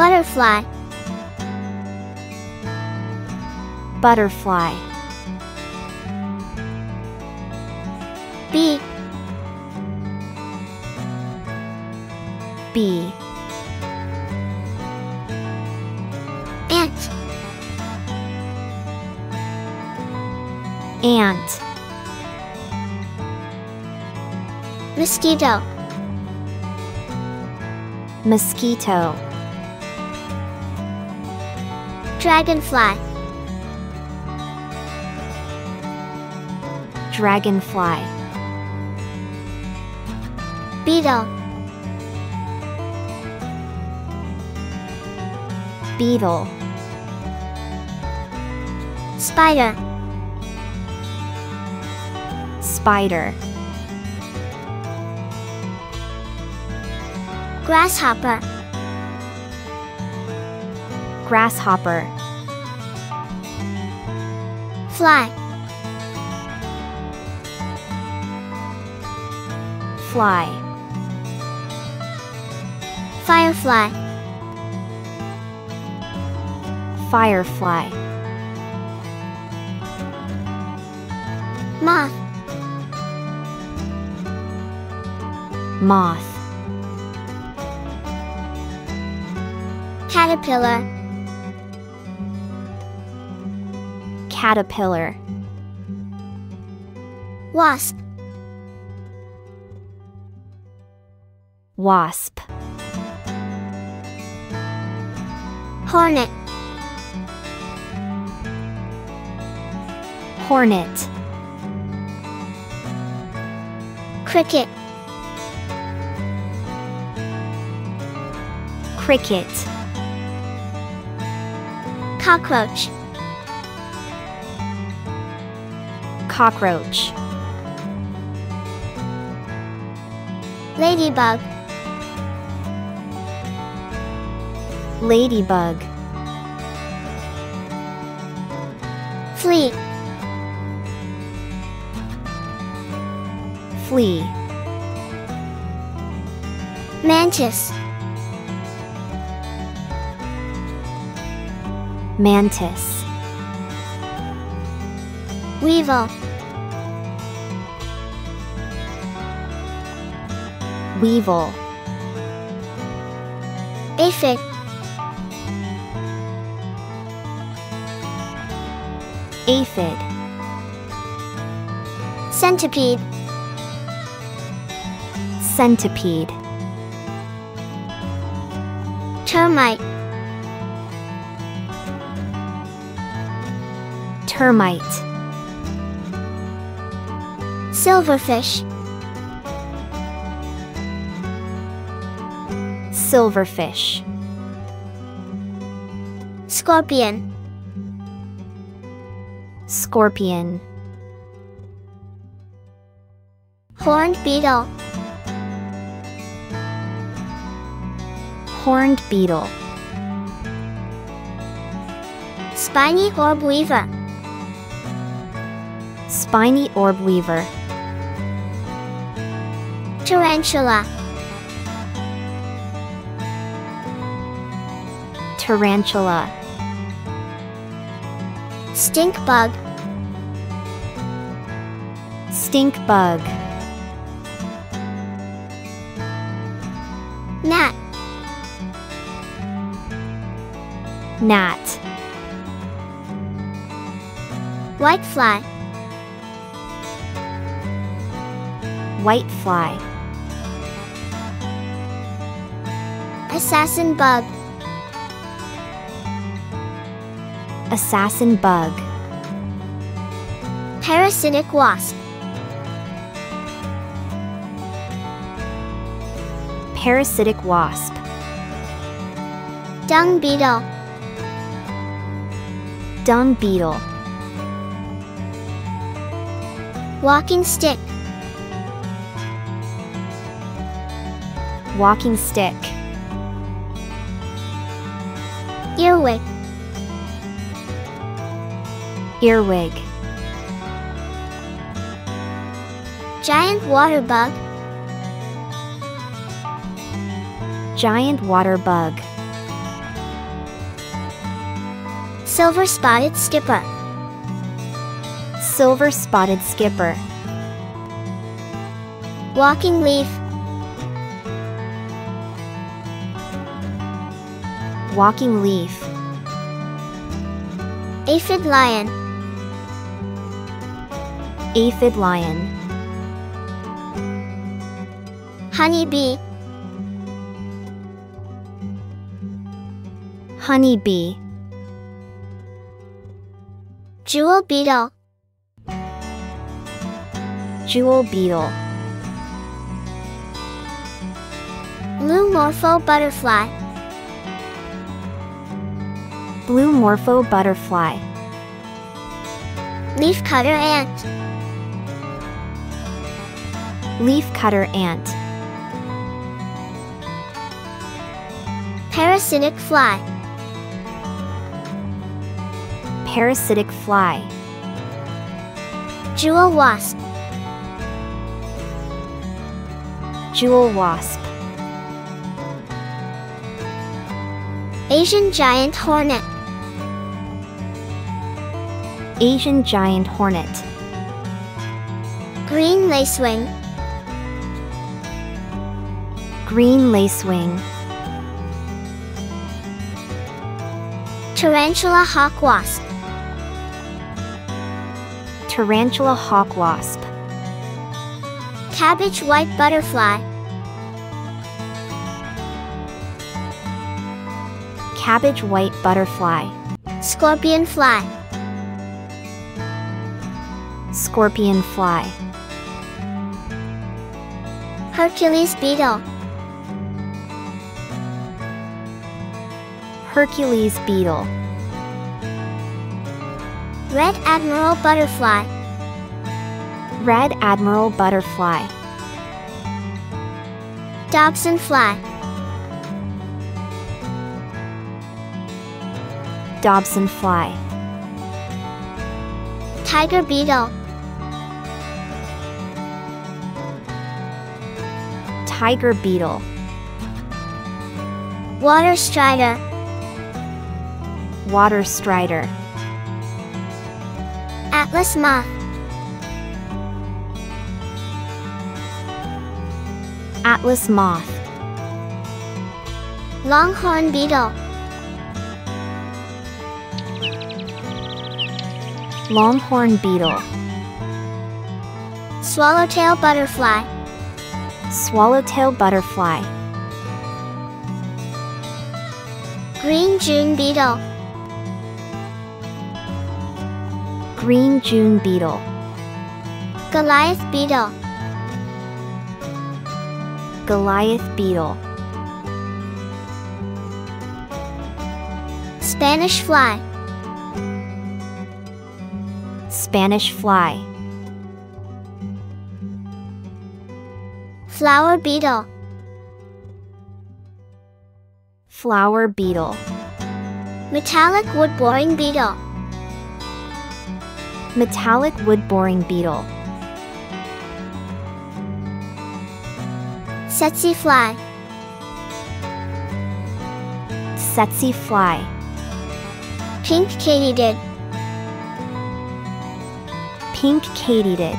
Butterfly. Butterfly. Bee. Bee. Ant. Ant. Mosquito. Mosquito. Dragonfly. Dragonfly. Beetle. Beetle. Spider. Spider. Grasshopper. Grasshopper. Fly. Fly. Firefly. Firefly. Moth. Moth. Caterpillar. Caterpillar. Wasp. Wasp. Hornet. Hornet. Cricket. Cricket. Cockroach. Cockroach. Ladybug. Ladybug. Flea. Flea. Mantis. Mantis. Weevil. Weevil. Aphid. Aphid. Centipede. Centipede. Termite. Termite. Silverfish. Silverfish. Scorpion. Scorpion. Horned beetle. Horned beetle. Spiny orb weaver. Spiny orb weaver. Tarantula. Tarantula. Stink bug. Stink bug. Gnat. Gnat. white fly, Assassin bug. Assassin bug. Parasitic wasp. Parasitic wasp. Dung beetle. Dung beetle. Walking stick. Walking stick. Earwig. Earwig. Giant water bug. Giant water bug. Silver spotted skipper. Silver spotted skipper. Walking leaf. Walking leaf. Aphid lion. Aphid lion. Honey bee. Honey bee. Jewel beetle. Jewel beetle. Blue morpho butterfly. Blue morpho butterfly. Leaf cutter ant. Leaf cutter ant. Parasitic fly. Parasitic fly. Jewel wasp. Jewel wasp. Asian giant hornet. Asian giant hornet. Green lacewing. Green lacewing. Tarantula hawk wasp. Tarantula hawk wasp. Cabbage white butterfly. Cabbage white butterfly. Scorpion fly. Scorpion fly. Hercules beetle. Hercules beetle. Red admiral butterfly. Red admiral butterfly. Dobson fly. Dobson fly. Tiger beetle. Tiger beetle. Water strider. Water strider. Atlas moth. Atlas moth. Longhorn beetle. Longhorn beetle. Swallowtail butterfly. Swallowtail butterfly. Green June beetle. Green June beetle. Goliath beetle. Goliath beetle. Spanish fly. Spanish fly. Flower beetle. Flower beetle. Metallic wood boring beetle. Metallic wood boring beetle. Tsetse fly. Tsetse fly. Pink katydid. Pink katydid.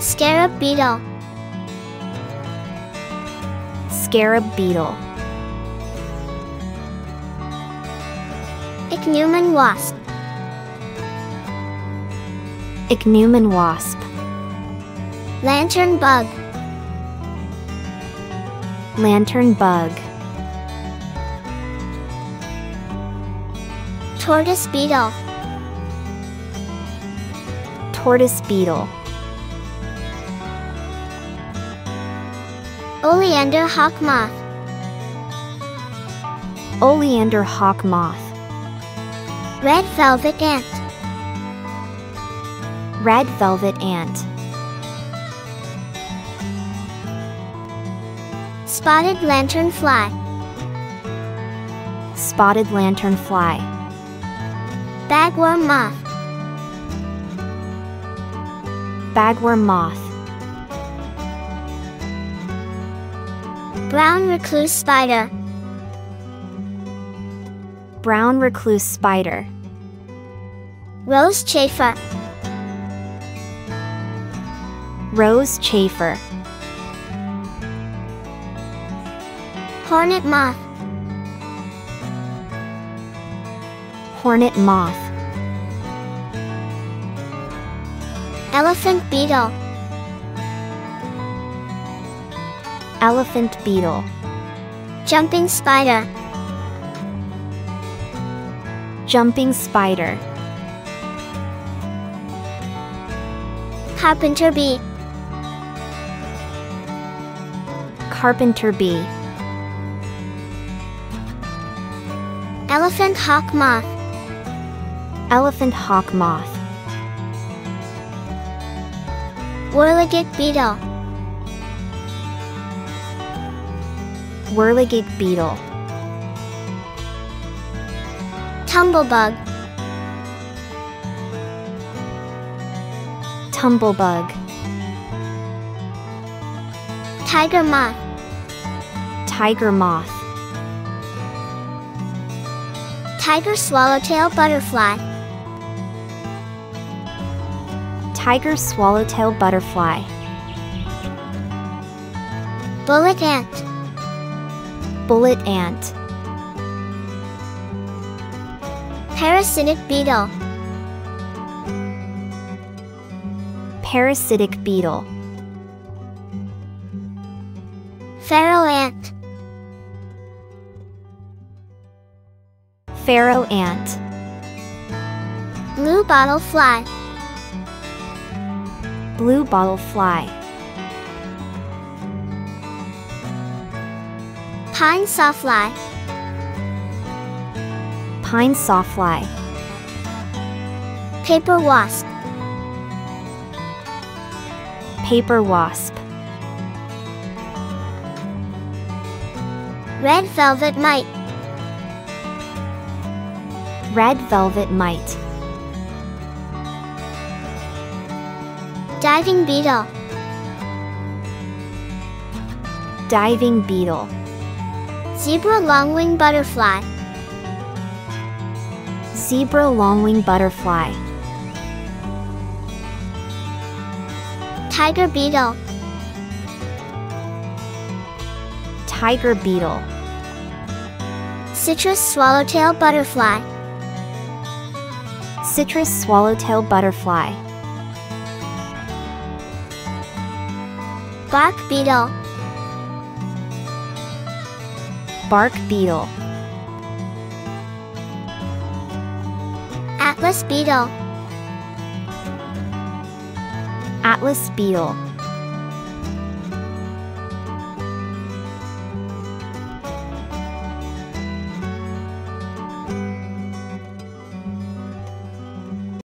Scarab beetle. Scarab beetle. Ichneumon wasp. Ichneumon wasp. Lantern bug. Lantern bug. Tortoise beetle. Tortoise beetle. Oleander hawk moth. Oleander hawk moth. Red velvet ant. Red velvet ant. Spotted lantern fly. Spotted lantern fly. Bagworm moth. Bagworm moth. Brown recluse spider. Brown recluse spider. Rose chafer. Rose chafer. Hornet moth. Hornet moth. Elephant beetle. Elephant beetle. Jumping spider. Jumping spider. Carpenter bee. Carpenter bee. Elephant hawk moth. Elephant hawk moth. Whirligig beetle. Whirligig beetle. Tumblebug. Tumblebug. Tiger moth. Tiger moth. Tiger swallowtail butterfly. Tiger swallowtail butterfly. Bullet ant. Bullet ant. Parasitic beetle. Parasitic beetle. Pharaoh ant. Pharaoh ant. Blue bottle fly. Blue bottle fly. Pine sawfly. Pine sawfly. Paper wasp. Paper wasp. Red velvet mite. Red velvet mite. Diving beetle. Diving beetle. Zebra longwing butterfly. Zebra longwing butterfly. Tiger beetle. Tiger beetle. Citrus swallowtail butterfly. Citrus swallowtail butterfly. Bark beetle. Bark beetle. Atlas beetle. Atlas beetle.